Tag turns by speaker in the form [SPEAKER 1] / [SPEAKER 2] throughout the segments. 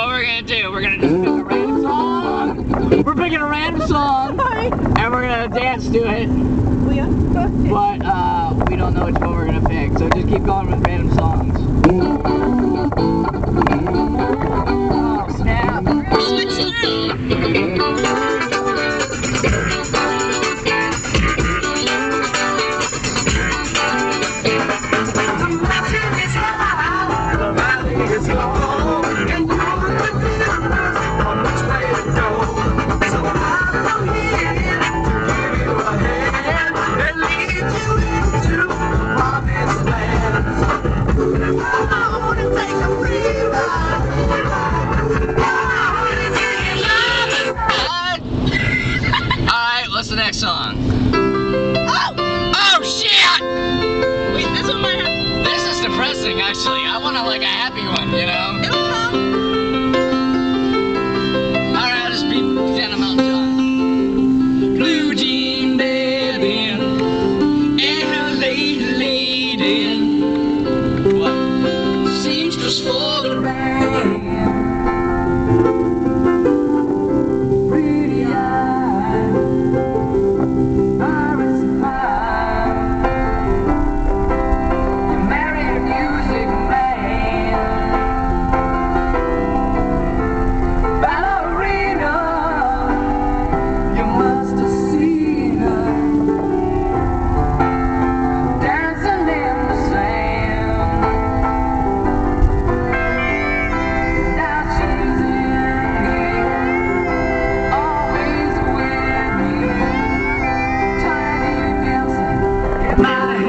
[SPEAKER 1] what we're gonna do. We're gonna just pick a random song. We're picking a random song, and we're gonna dance to it. But uh, we don't know which one we're gonna pick, so just keep going with random songs. depressing, actually. I want to like a happy one, you know?
[SPEAKER 2] All
[SPEAKER 1] right, I'll just be Santa Blue jean and. What
[SPEAKER 2] seems to.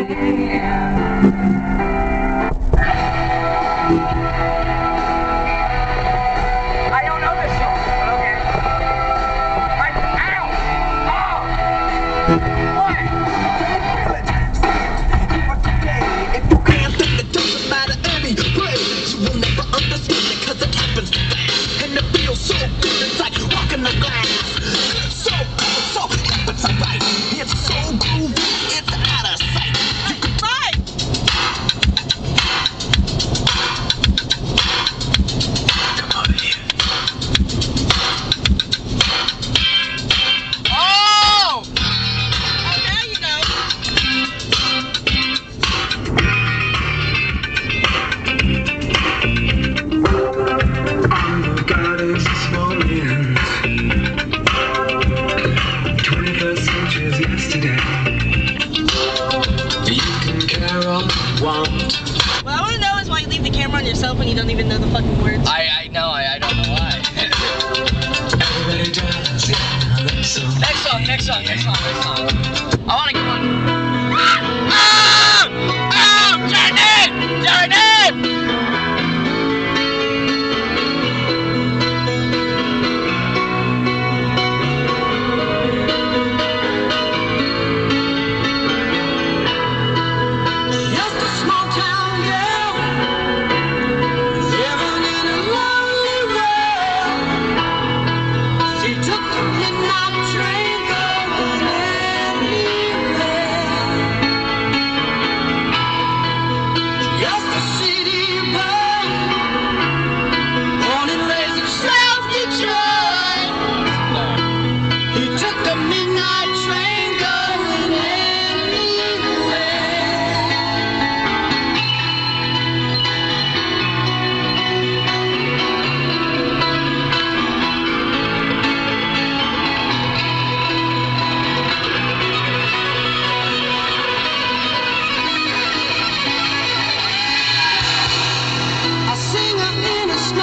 [SPEAKER 2] Thank you. don't even know the fucking words.
[SPEAKER 1] I, I know, I, I don't know why. next song, next song, next song, next song.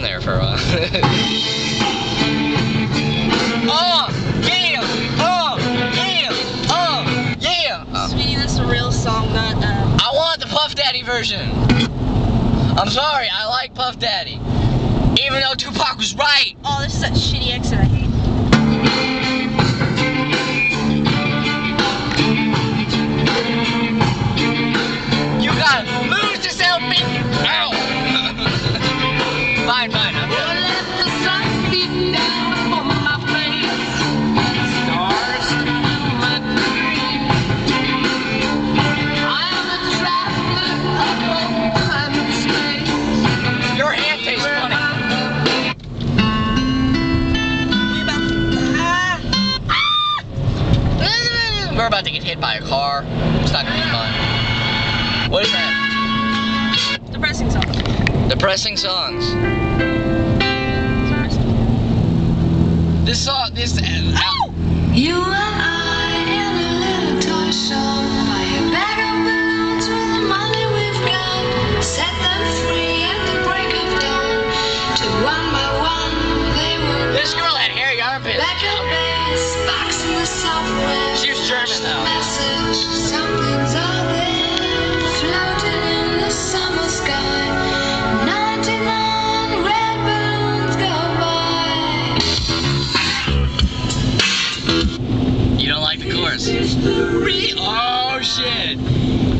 [SPEAKER 1] down there for a while. oh, yeah! Oh, yeah! Oh, yeah! Sweetie,
[SPEAKER 3] that's a real song, not, uh... I want the Puff Daddy
[SPEAKER 4] version! I'm sorry, I like Puff Daddy. Even though Tupac was right!
[SPEAKER 1] Oh, this is such shitty exit I hate.
[SPEAKER 4] That's not gonna be fun. What is that?
[SPEAKER 1] Depressing songs.
[SPEAKER 4] Depressing songs. This song, this.
[SPEAKER 3] Uh, oh! You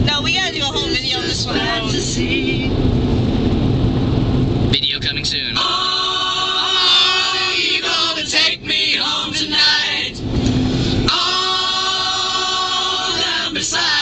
[SPEAKER 3] No, we gotta do a whole video on
[SPEAKER 4] this one alone.
[SPEAKER 3] Video coming soon. Are you gonna take
[SPEAKER 4] me home tonight? All
[SPEAKER 3] I'm beside.